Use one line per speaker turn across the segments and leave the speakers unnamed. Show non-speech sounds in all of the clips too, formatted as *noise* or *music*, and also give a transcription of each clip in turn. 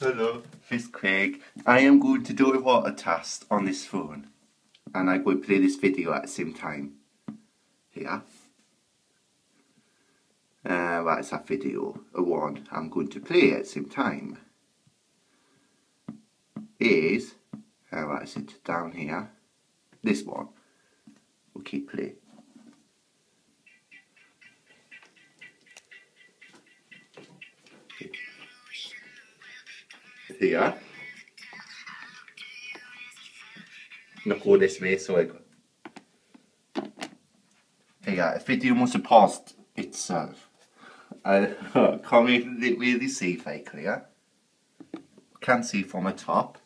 Hello, is Craig. I am going to do a water test on this phone. And I'm going to play this video at the same time. Here. Uh, that's a video, a one I'm going to play at the same time. Is, uh, what is it, down here. This one. We'll keep play. Here. Nakuha this way I go. Here, the video must have paused itself. I *laughs* can't really see very clear. Can see from the top.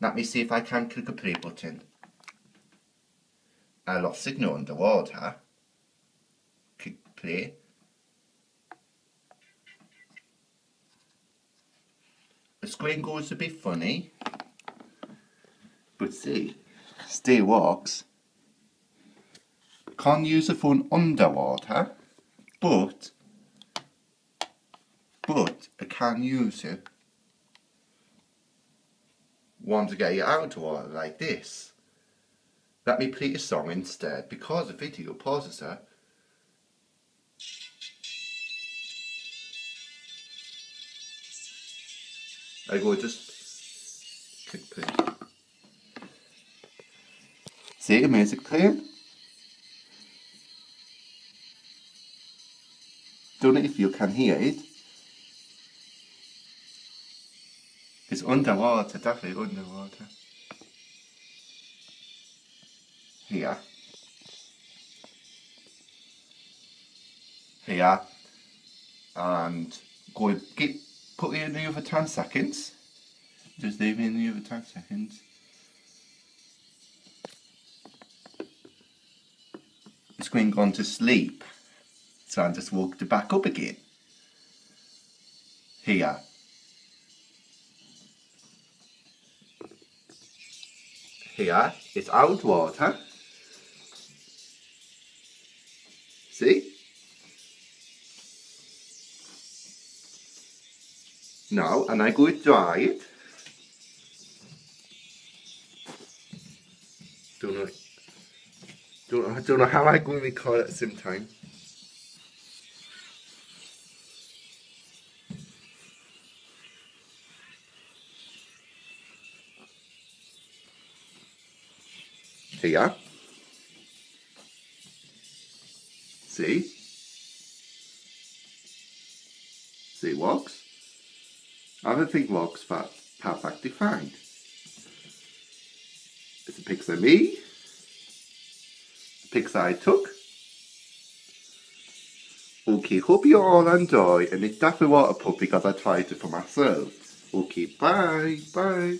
Let me see if I can click a play button. I lost signal underwater. Click play. Goes a bit funny. But see, still works. Can't use the phone underwater, but but I can use it want to get you out of water like this. Let me play a song instead because the video pauses it. I go just click play. See the music playing? Don't know if you can hear it. It's underwater, definitely underwater. Here. Here. And go get put in the other 10 seconds. Just leave in the other 10 seconds. The screen gone to sleep. So I just walked it back up again. Here. Here, it's out water. See? Now, and I go to dry it. Don't know. Don't know, don't know how I go and record at the same time. Here. See? See, works? Everything works but perfectly fine. It's a picture of me, a picture I took. Okay, hope you all enjoy, and it's definitely water put because I tried it for myself. Okay, bye, bye.